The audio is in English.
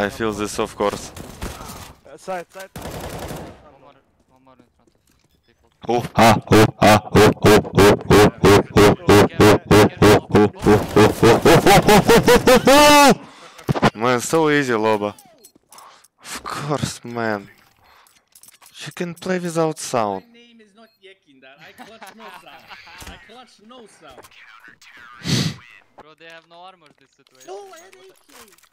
I feel this, of course. Uh, side, side. One more, one more in front of default. Oh, ah, oh, ah, oh, oh, oh, oh, oh, oh, oh, oh, oh, Man, so easy, Loba. Of course, man. You can play without sound. My name is not Yekin, I clutch no sound. I clutch no sound. Bro, they have no armor this situation. No, I had AK.